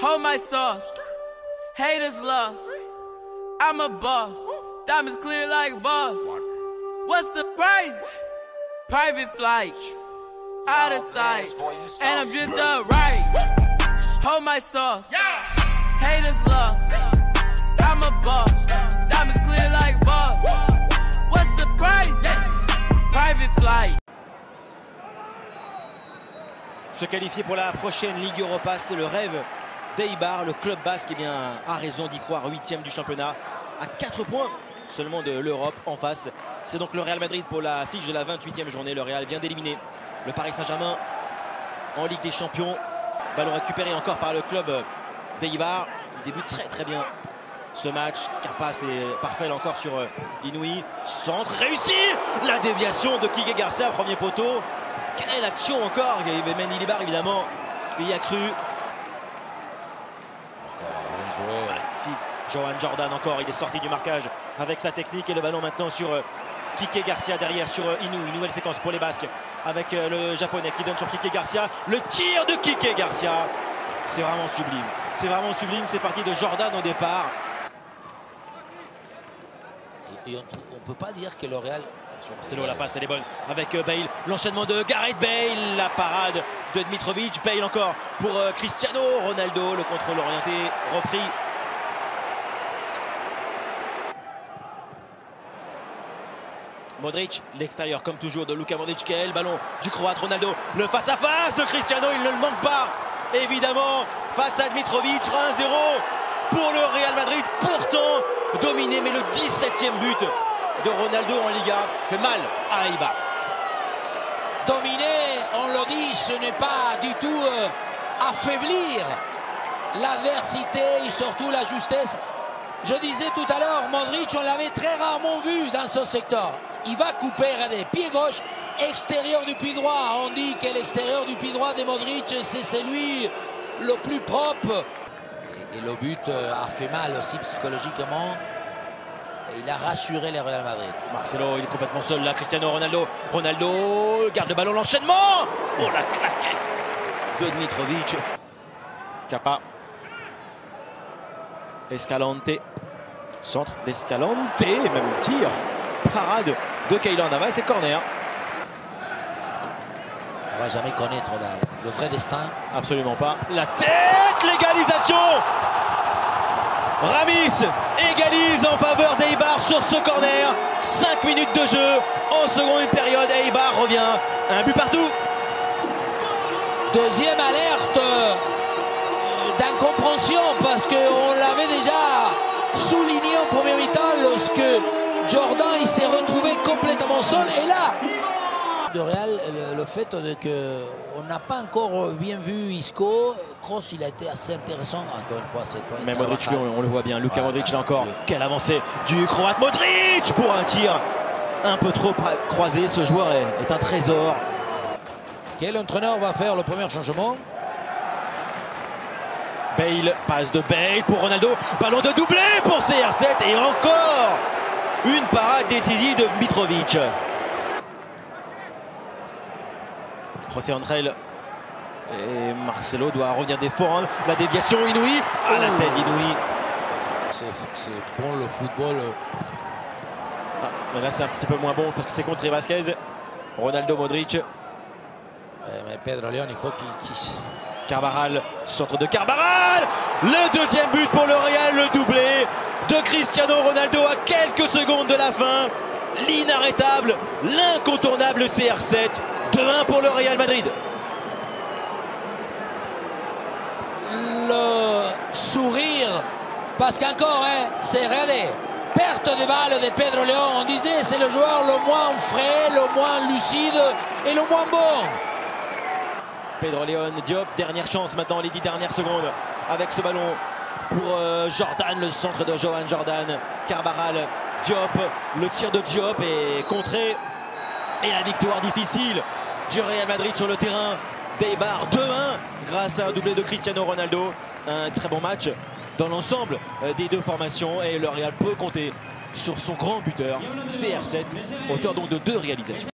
Hold my sauce. Haters lost. I'm a boss. Diamonds clear like Voss. What's the price? Private flight. Out of sight. And I'm dripped up right. Hold my sauce. Haters lost. I'm a boss. Diamonds clear like Voss. What's the price? Private flight. Se qualifier pour la prochaine Ligue Europa, c'est le rêve d'Eibar. Le club basque eh bien, a raison d'y croire, huitième du championnat, à 4 points seulement de l'Europe en face. C'est donc le Real Madrid pour la fiche de la 28e journée. Le Real vient d'éliminer le Paris Saint-Germain en Ligue des Champions. Ballon récupéré encore par le club d'Eibar. Il débute très très bien ce match. Capas est parfait là encore sur Inouï. Centre réussi La déviation de Kike Garcia, premier poteau. Quelle action encore Mendy Libar évidemment. Il y a cru. Magnifique. Johan Jordan encore, il est sorti du marquage avec sa technique et le ballon maintenant sur Kike Garcia derrière sur Inou. Une nouvelle séquence pour les Basques avec le japonais qui donne sur Kike Garcia. Le tir de Kike Garcia. C'est vraiment sublime. C'est vraiment sublime. C'est parti de Jordan au départ. Et, et on ne peut pas dire que le Real Marcelo, la passe, elle est bonne avec Bale. L'enchaînement de Gareth Bale, la parade de Dmitrovic. Bale encore pour Cristiano Ronaldo. Le contrôle orienté repris. Modric, l'extérieur comme toujours de Luka Modric. Quel ballon du Croate Ronaldo. Le face-à-face de Cristiano, il ne le manque pas. Évidemment, face à Dmitrovic, 1-0 pour le Real Madrid. Pourtant dominé, mais le 17e but de Ronaldo en Liga fait mal à Aïba. Dominer, on le dit, ce n'est pas du tout euh, affaiblir l'aversité et surtout la justesse. Je disais tout à l'heure, Modric, on l'avait très rarement vu dans ce secteur. Il va couper, regardez, pied gauche, extérieur du pied droit. On dit que l'extérieur du pied droit de Modric, c'est celui le plus propre. Et, et le but a fait mal aussi psychologiquement. Et il a rassuré les Real Madrid. Marcelo, il est complètement seul là. Cristiano Ronaldo. Ronaldo garde le ballon, l'enchaînement. Oh la claquette de Dmitrovic. Capa. Escalante. Centre d'Escalante. Même tir. Parade de Kaylan Navas et corner. On va jamais connaître le vrai destin. Absolument pas. La tête, l'égalisation Ramis égalise en faveur d'Eibar sur ce corner. 5 minutes de jeu en seconde période. Eibar revient. Un but partout. Deuxième alerte d'incompréhension parce qu'on l'avait déjà souligné en premier mi-temps lorsque Jordan s'est retrouvé complètement seul. Et là, de Real, le, le fait qu'on n'a pas encore bien vu Isco, Kroos il a été assez intéressant encore une fois cette fois. Mais Modric, on, on, le voit bien. Luka voilà, Modric là encore. Le... Quelle avancée du Croate Modric pour un tir un peu trop croisé. Ce joueur est, est un trésor. Quel entraîneur va faire le premier changement? Bale, passe de Bale pour Ronaldo. Ballon de doublé pour CR7 et encore une parade décisive de Mitrovic. José Andrel et Marcelo doit revenir des forums. La déviation Inouï à la tête d'Inouï. C'est bon le football. Ah, mais là c'est un petit peu moins bon parce que c'est contre Vasquez. Ronaldo Modric. Ouais, mais Pedro Leon, il faut qu'il... Qu Carvaral, centre de Carvaral Le deuxième but pour le Real, le doublé de Cristiano Ronaldo à quelques secondes de la fin. L'inarrêtable, l'incontournable CR7. 2-1 pour le Real Madrid. Le sourire, parce qu'encore, hein, c'est regardez, perte de balle de Pedro León. On disait c'est le joueur le moins frais, le moins lucide et le moins bon. Pedro León, Diop, dernière chance maintenant, les 10 dernières secondes avec ce ballon pour euh, Jordan, le centre de Johan Jordan. Carbaral, Diop, le tir de Diop est contré. Et la victoire difficile du Real Madrid sur le terrain d'Eibar 2-1 grâce à un doublé de Cristiano Ronaldo. Un très bon match dans l'ensemble des deux formations et le Real peut compter sur son grand buteur CR7, auteur donc de deux réalisations.